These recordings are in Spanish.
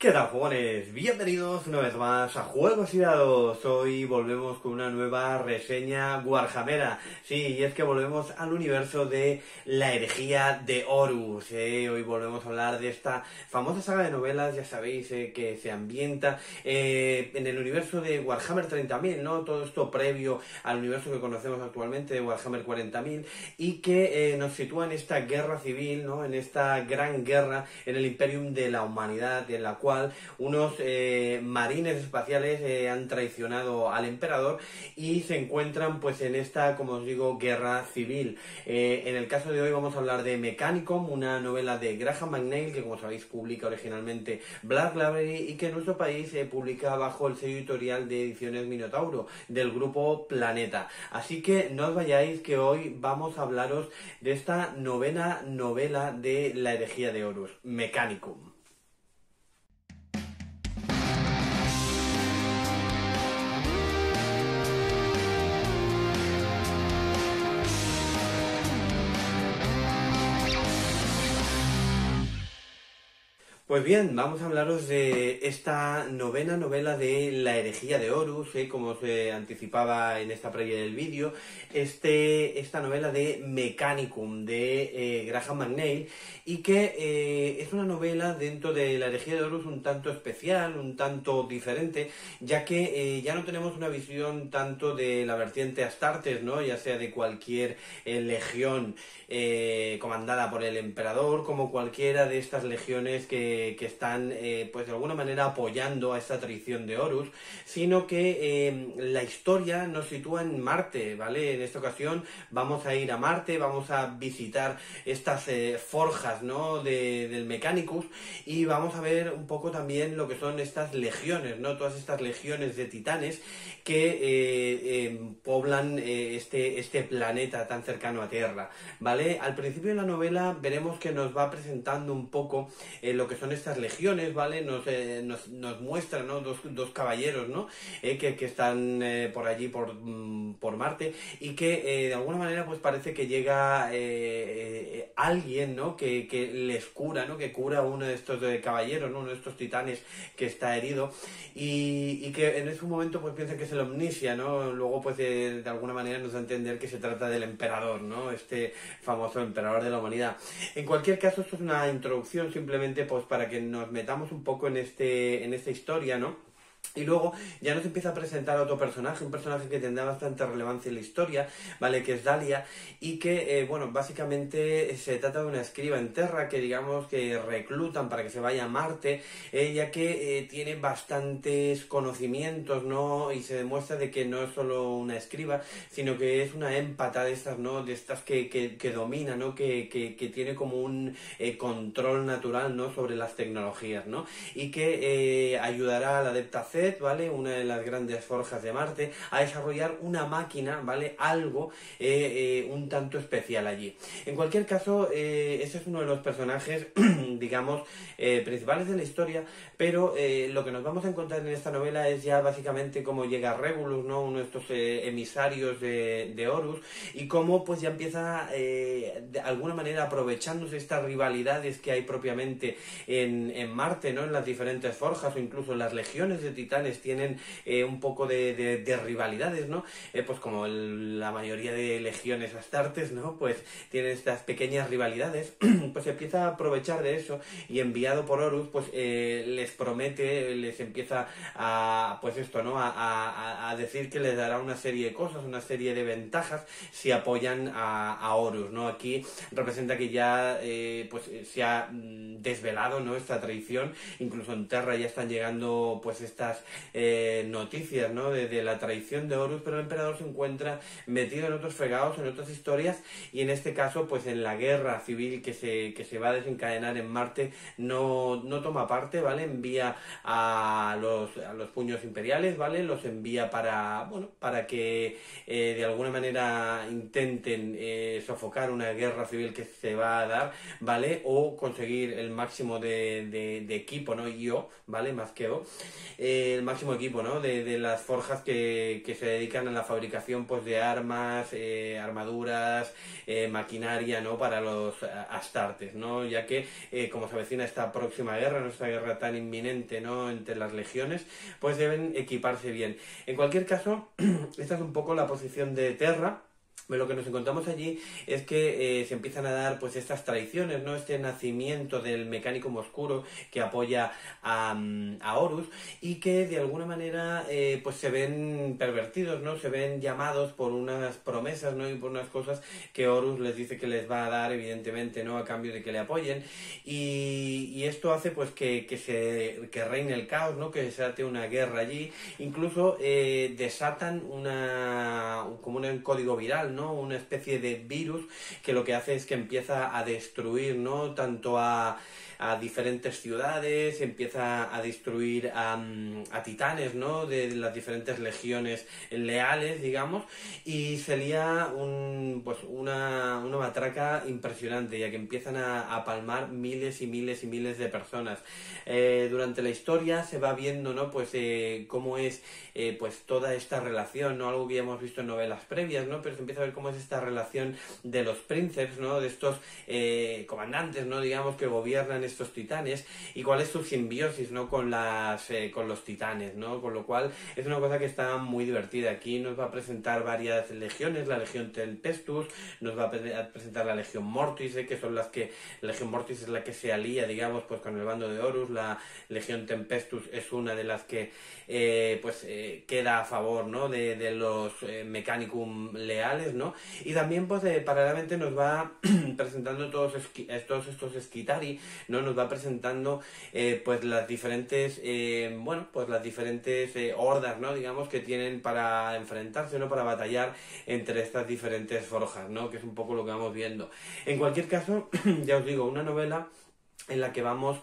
¿Qué tal, jugones? Bienvenidos una vez más a Juegos y Dados. Hoy volvemos con una nueva reseña Warhammera. Sí, y es que volvemos al universo de la herejía de Horus. ¿eh? Hoy volvemos a hablar de esta famosa saga de novelas, ya sabéis, eh, que se ambienta eh, en el universo de Warhammer 30.000, ¿no? Todo esto previo al universo que conocemos actualmente de Warhammer 40.000 y que nos sitúa en esta guerra civil, ¿no? En esta gran guerra en el Imperium de la humanidad, en la cual unos eh, marines espaciales eh, han traicionado al emperador y se encuentran pues en esta, como os digo, guerra civil. Eh, en el caso de hoy vamos a hablar de Mechanicum, una novela de Graham McNeil que como sabéis publica originalmente Black Library y que en nuestro país se publica bajo el sello editorial de ediciones Minotauro del grupo Planeta. Así que no os vayáis que hoy vamos a hablaros de esta novena novela de la herejía de Horus, Mechanicum. Pues bien, vamos a hablaros de esta novena novela de La herejía de Horus, ¿eh? como se anticipaba en esta previa del vídeo, este, esta novela de Mechanicum de eh, Graham McNeil, y que eh, es una novela dentro de La herejía de Horus un tanto especial, un tanto diferente, ya que ya no tenemos una visión tanto de la vertiente Astartes, ¿no? ya sea de cualquier legión comandada por el emperador, como cualquiera de estas legiones que que, están, eh, pues de alguna manera apoyando a esta tradición de Horus, sino que em, la historia nos sitúa en Marte, ¿vale? En esta ocasión vamos a ir a Marte, vamos a visitar estas eh, forjas, ¿no? del Mechanicus y vamos a ver un poco también lo que son estas legiones, ¿no? Todas estas legiones de titanes que eh, em, poblan este, este planeta tan cercano a Tierra, ¿vale? Al principio de la novela veremos que nos va presentando un poco lo que son estas legiones, ¿vale? Nos, eh, nos, nos muestran, ¿no? Dos, dos caballeros, ¿no? Eh, que, que, están eh, por allí, por, mm, por Marte, y que de alguna manera, pues parece que llega alguien, ¿no? Que, que, les cura, ¿no? Que cura a uno de estos caballeros, ¿no? Uno de estos titanes que está herido, y, y que en ese momento, pues piensan que es el Omnisia, ¿no? Luego, pues de, de alguna manera nos da a entender que se trata del emperador, ¿no? Este famoso emperador de la humanidad. En cualquier caso, esto es una introducción simplemente, pues para para que nos metamos un poco en, este, en esta historia, ¿no? Y luego ya nos empieza a presentar otro personaje, un personaje que tendrá bastante relevancia en la historia, ¿vale? Que es Dalia, y que, eh, bueno, básicamente se trata de una escriba en Terra que, digamos, que reclutan para que se vaya a Marte, eh, ya que eh, tiene bastantes conocimientos, ¿no? Y se demuestra de que no es solo una escriba, sino que es una empata de estas, ¿no? De estas que, que, domina, ¿no? Que, que, tiene como un control natural, ¿no? Sobre las tecnologías, ¿no? Y que ayudará a la ¿vale? Una de las grandes forjas de Marte, a desarrollar una máquina, ¿vale? Algo eh, eh, un tanto especial allí. En cualquier caso, eh, ese es uno de los personajes, digamos, principales de la historia, pero lo que nos vamos a encontrar en esta novela es ya básicamente cómo llega Regulus, ¿no? Uno de estos emisarios de, de, Horus, y cómo pues ya empieza de alguna manera aprovechándose estas rivalidades que hay propiamente en, en Marte, ¿no? En las diferentes forjas o incluso las legiones de titanes tienen eh, un poco de, rivalidades, ¿no? Eh, pues como la mayoría de legiones astartes, ¿no? Pues tienen estas pequeñas rivalidades, pues empieza a aprovechar de eso y enviado por Horus, pues eh, les promete, les empieza a, pues esto, ¿no? A, decir que les dará una serie de cosas, una serie de ventajas si apoyan a, Horus, ¿no? Aquí representa que ya, pues se ha mm, desvelado, ¿no? Esta traición, incluso en Terra ya están llegando, pues estas eh, noticias ¿no? de, la traición de Horus, pero el emperador se encuentra metido en otros fregados, en otras historias, y en este caso, pues en la guerra civil que se, que se va a desencadenar en No, no toma parte, ¿vale? Envía a los, a los puños imperiales, ¿vale? Los envía para, bueno, para que eh, de alguna manera intenten eh, sofocar una guerra civil que se va a dar, ¿vale? O conseguir el máximo de, de, equipo, ¿no? Yo, ¿vale? Más que O el máximo equipo, ¿no? De, las forjas que, se dedican a la fabricación pues, de armas, eh, armaduras, eh, maquinaria, ¿no? Para los astartes, ¿no? Ya que como se avecina esta próxima guerra, esta guerra tan inminente, ¿no? Entre las legiones, pues deben equiparse bien. En cualquier caso, esta es un poco la posición de Terra, lo que nos encontramos allí es que eh, se empiezan a dar pues estas traiciones, ¿no? Este nacimiento del mecánico oscuro que apoya a, mm, a Horus y que de alguna manera eh, pues se ven pervertidos, ¿no? Se ven llamados por unas promesas, ¿no? Y por unas cosas que Horus les dice que les va a dar, evidentemente, ¿no? A cambio de que le apoyen. Y, y esto hace pues que, que, se, que reine el caos, ¿no? Que se ate una guerra allí. Incluso eh, desatan una como un código viral, ¿no? Una especie de virus que lo que hace es que empieza a destruir, ¿no? Tanto a a diferentes ciudades, empieza a destruir a, mm, titanes, ¿no? De las diferentes legiones leales, digamos, y sería un, pues una, una matraca impresionante, ya que empiezan a, a palmar miles y miles y miles de personas. Eh, durante la historia se va viendo, ¿no? Pues eh, cómo es eh, pues toda esta relación, ¿no? Algo que ya hemos visto en novelas previas, ¿no? Pero se empieza a ver cómo es esta relación de los príncipes, ¿no? De estos eh, comandantes, ¿no? Digamos que gobiernan estos titanes y cuál es su simbiosis, ¿no? Con las, eh, con los titanes, ¿no? Con lo cual es una cosa que está muy divertida. Aquí nos va a presentar varias legiones, la legión Tempestus, nos va a presentar la legión Mortis, que son las que, la legión Mortis es la que se alía, digamos, pues con el bando de Horus, la legión Tempestus es una de las que, pues, queda a favor ¿no? de, los eh, Mechanicum leales, ¿no? Y también, pues, eh, paralelamente nos va presentando todos, todos estos esquitari. Nos va presentando, eh, pues, las diferentes, eh, bueno, pues las diferentes eh, hordas, ¿no? Digamos, que tienen para enfrentarse, ¿no? Para batallar entre estas diferentes forjas, ¿no? Que es un poco lo que vamos viendo. En cualquier caso, ya os digo, una novela en la que vamos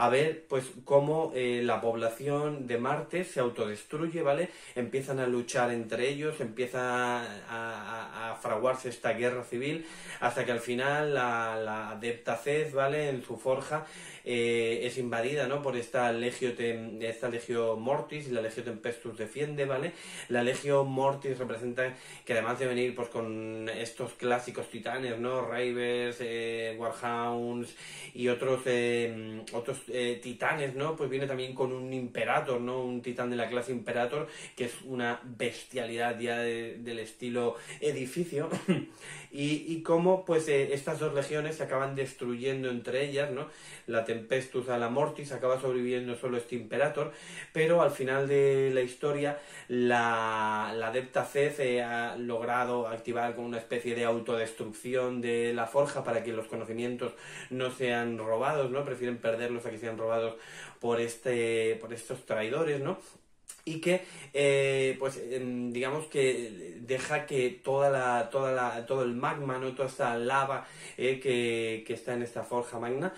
a ver pues cómo eh, la población de Marte se autodestruye, ¿vale? Empiezan a luchar entre ellos, empieza a, fraguarse esta guerra civil, hasta que al final la, la adepta Cez, ¿vale? En su forja eh, es invadida ¿no? por esta legio, tem, esta legio Mortis y la legio Tempestus defiende, ¿vale? La legio Mortis representa que además de venir pues con estos clásicos titanes, ¿no? Ravers, eh, Warhounds y otros eh, otros titanes, ¿no? Pues viene también con un Imperator, ¿no? Un titán de la clase Imperator que es una bestialidad ya de, del estilo edificio y, y cómo pues estas dos legiones se acaban destruyendo entre ellas, ¿no? Tempestus a la Mortis acaba sobreviviendo solo este Imperator, pero al final de la historia la, la Adepta Cez eh, ha logrado activar como una especie de autodestrucción de la forja para que los conocimientos no sean robados, ¿no? Prefieren perderlos a que sean robados por este por estos traidores, ¿no? Y que eh, pues digamos que deja que toda la toda la todo el magma no toda esta lava eh, que, que está en esta forja magna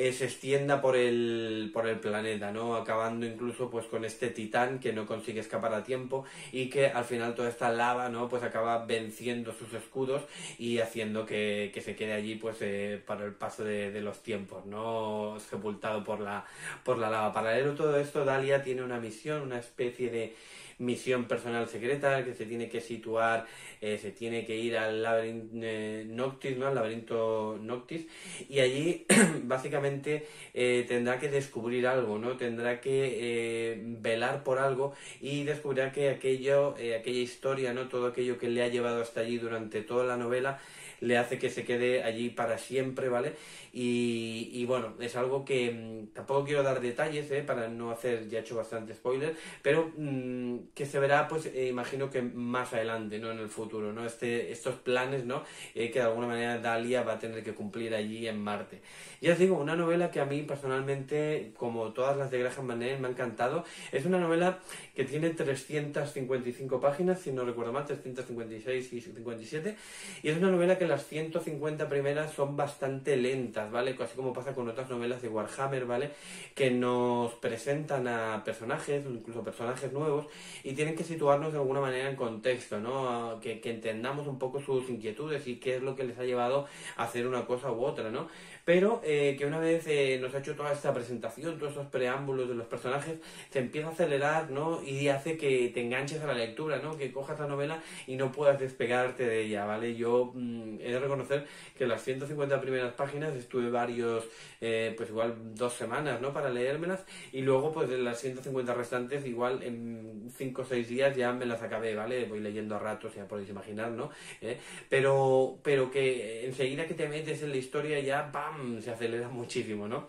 eh, se extienda por el, por el planeta, ¿no? Acabando incluso pues con este titán que no consigue escapar a tiempo y que al final toda esta lava, ¿no? Pues acaba venciendo sus escudos y haciendo que, que se quede allí pues para el paso de, de, los tiempos, ¿no? Sepultado por la, por la lava. Paralelo a todo esto, Dalia tiene una misión, una de misión personal secreta que se tiene que situar, eh, se tiene que ir al laberinto eh, Noctis, ¿no? Al laberinto Noctis y allí básicamente eh, tendrá que descubrir algo, ¿no? Tendrá que eh, velar por algo y descubrirá que aquello, aquella historia, ¿no? Todo aquello que le ha llevado hasta allí durante toda la novela le hace que se quede allí para siempre, ¿vale? Y, y bueno, es algo que mmm, tampoco quiero dar detalles, ¿eh? Para no hacer, ya he hecho bastante spoiler, pero mmm, que se verá, pues eh, imagino que más adelante, ¿no? En el futuro, ¿no? Este, estos planes, ¿no? Eh, que de alguna manera Dalia va a tener que cumplir allí en Marte. Ya os digo, una novela que a mí personalmente, como todas las de Graham Manel, me ha encantado. Es una novela que tiene 355 páginas, si no recuerdo mal, 356 y 57, y es una novela que las 150 primeras son bastante lentas, ¿vale? Así como pasa con otras novelas de Warhammer, ¿vale? Que nos presentan a personajes, incluso personajes nuevos, y tienen que situarnos de alguna manera en contexto, ¿no? Que, entendamos un poco sus inquietudes y qué es lo que les ha llevado a hacer una cosa u otra, ¿no? Pero eh, que una vez eh, nos ha hecho toda esta presentación, todos estos preámbulos de los personajes, se empieza a acelerar, ¿no? Y hace que te enganches a la lectura, ¿no? Que cojas la novela y no puedas despegarte de ella, ¿vale? Yo mmm, he de reconocer que las 150 primeras páginas estuve varios, eh, pues igual dos semanas, ¿no? Para leérmelas y luego pues de las 150 restantes igual en 5 o 6 días ya me las acabé, ¿vale? Voy leyendo a ratos, ya podéis imaginar, ¿no? ¿Eh? Pero, pero que enseguida que te metes en la historia ya, ¡pam!, se acelera muchísimo, ¿no?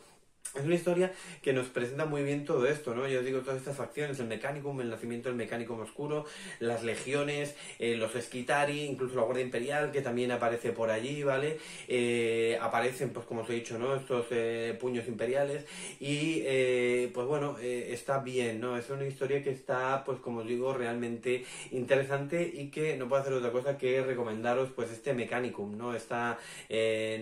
Es una historia que nos presenta muy bien todo esto, ¿no? Yo digo todas estas facciones, el Mechanicum, el nacimiento del Mechanicum oscuro, las legiones, eh, los Esquitari, incluso la Guardia Imperial, que también aparece por allí, ¿vale? Eh, aparecen, pues como os he dicho, ¿no? Estos eh, puños imperiales y, pues bueno, está bien, ¿no? Es una historia que está, pues como os digo, realmente interesante y que no puedo hacer otra cosa que recomendaros, pues este Mechanicum, ¿no? Esta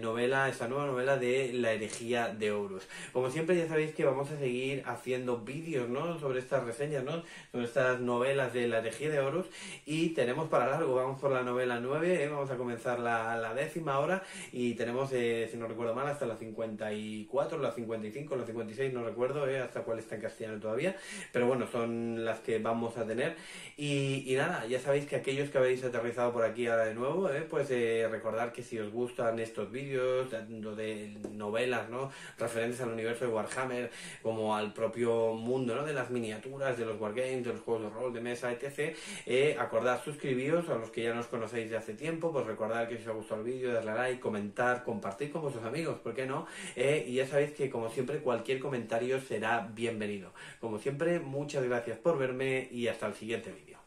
novela, esta nueva novela de la herejía de Horus. Como siempre ya sabéis que vamos a seguir haciendo vídeos, ¿no? Sobre estas reseñas, ¿no? Sobre estas novelas de la herejía de Horus y tenemos para largo, vamos por la novela 9, ¿eh? vamos a comenzar la, décima hora y tenemos, eh, si no recuerdo mal, hasta la 54, la 55, la 56, no recuerdo, ¿eh? hasta cuál está en castellano todavía, pero bueno, son las que vamos a tener y, nada, ya sabéis que aquellos que habéis aterrizado por aquí ahora de nuevo, ¿eh? pues eh, recordar que si os gustan estos vídeos, de novelas, ¿no? Referentes al universo de Warhammer, como al propio mundo ¿no? de las miniaturas, de los wargames, de los juegos de rol, de mesa, etc. Eh, acordad suscribiros a los que ya nos conocéis de hace tiempo, pues recordad que si os ha gustado el vídeo, darle a like, comentar, compartir con vuestros amigos, ¿por qué no? Eh, y ya sabéis que como siempre cualquier comentario será bienvenido. Como siempre, muchas gracias por verme y hasta el siguiente vídeo.